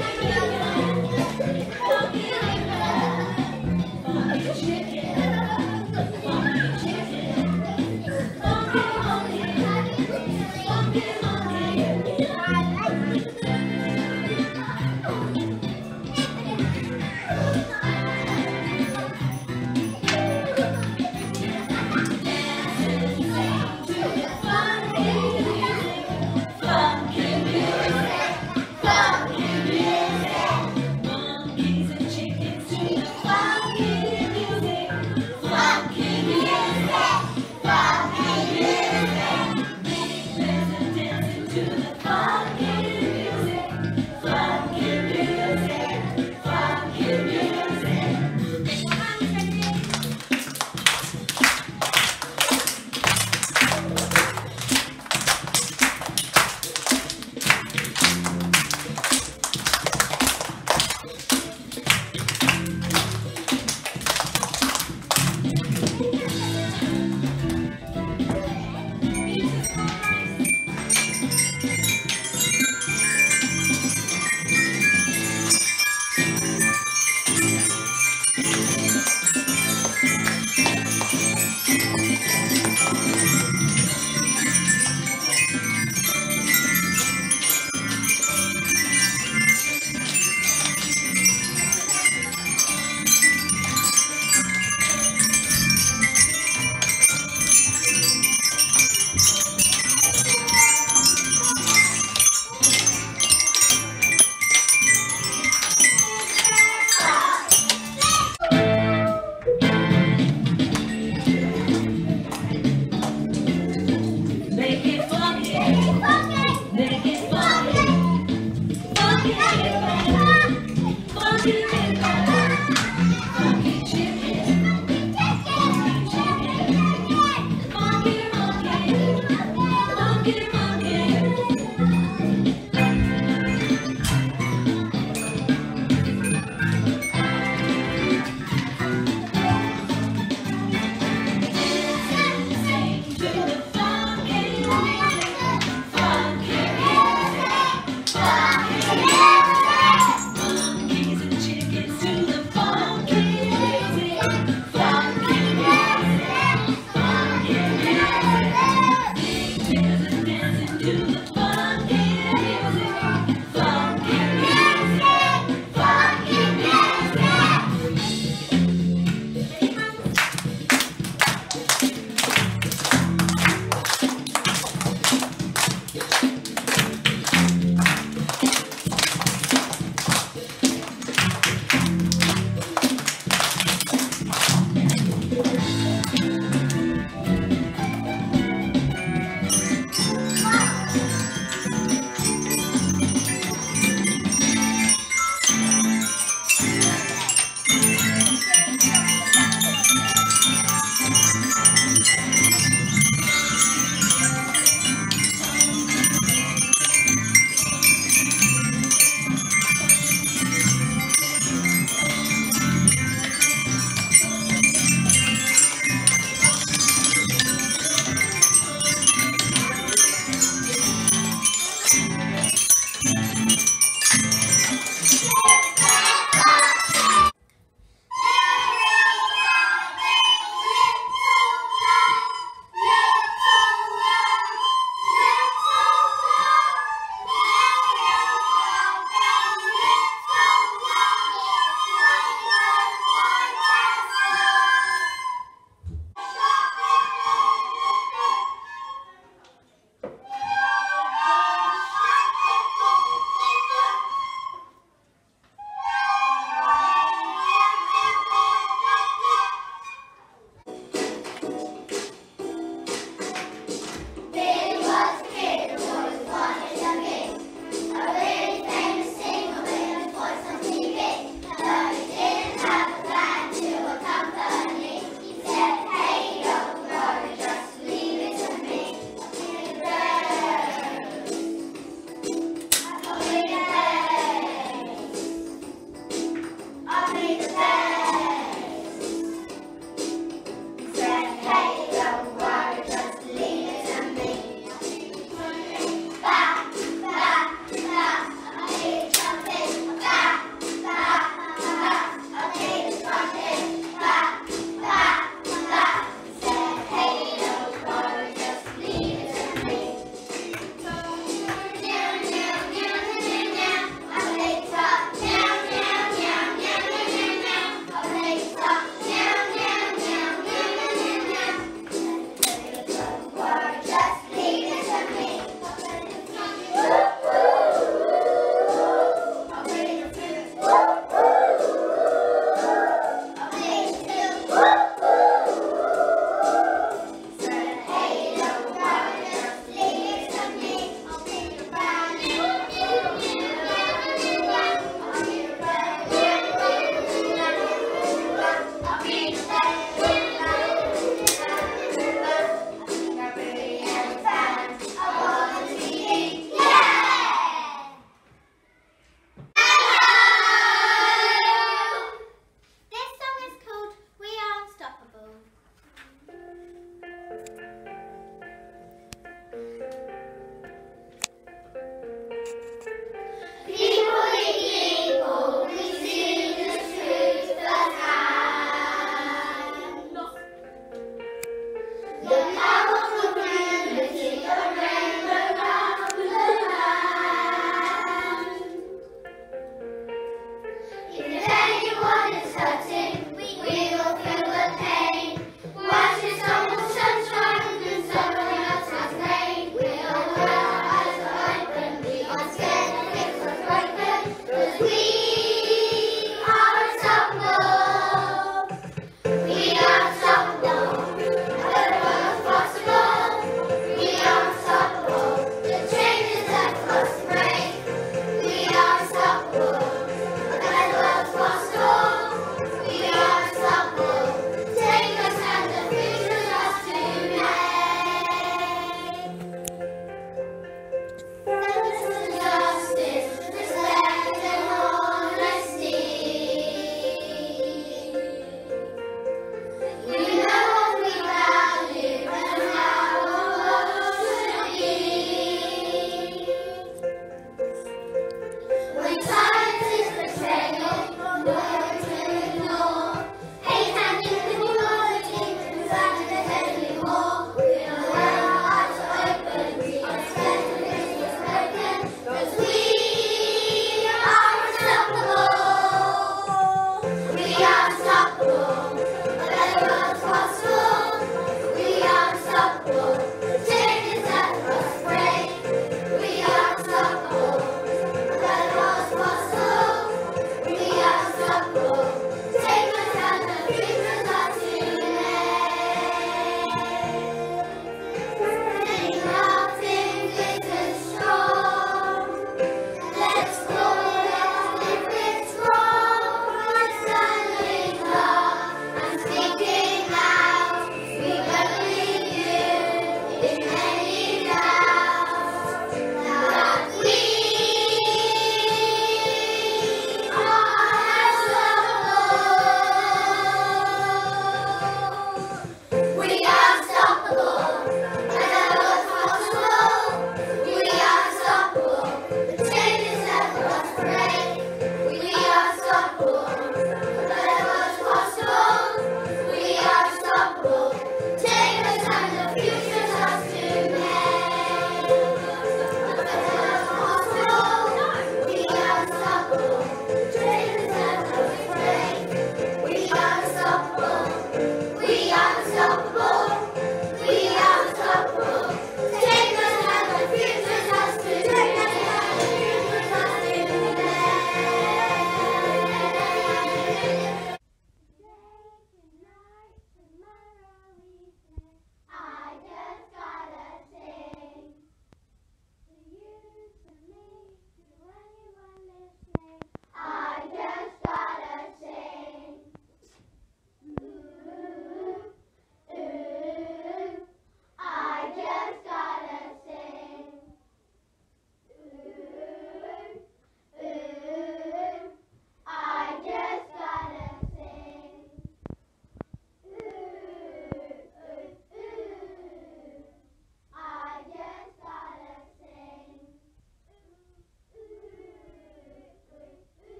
Funky music.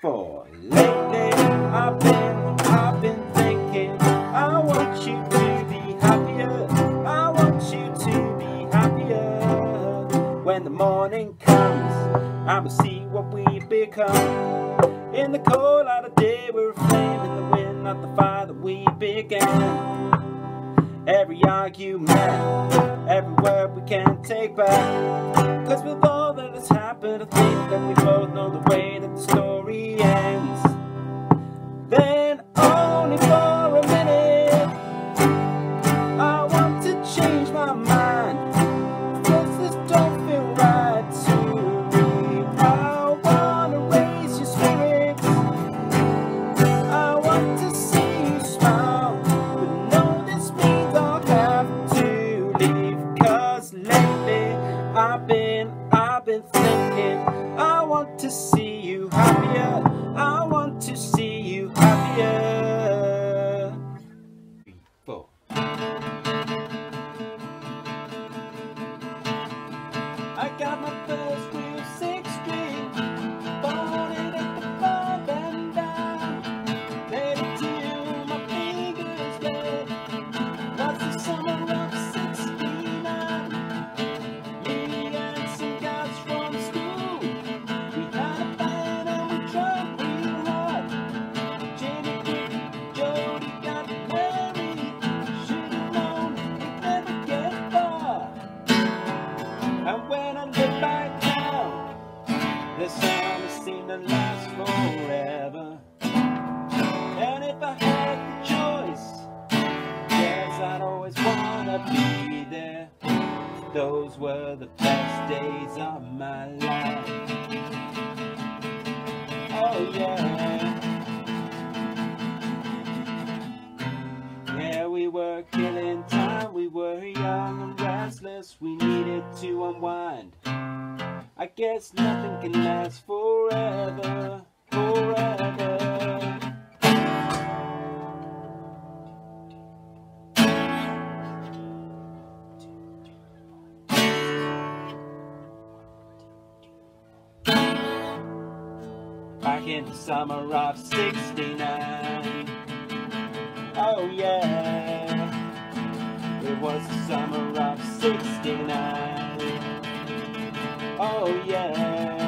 for lately I've been, I've been thinking I want you to be happier. I want you to be happier. When the morning comes I'ma see what we've become. In the cold light of day we're a flame in the wind Not the fire that we began. Every argument Every word we can't take back. Cause we'll but I think that we both know the way that the story ends. Then restless, we needed to unwind. I guess nothing can last forever, forever. Back in the summer of 69. Oh yeah was the summer of 69. Oh yeah.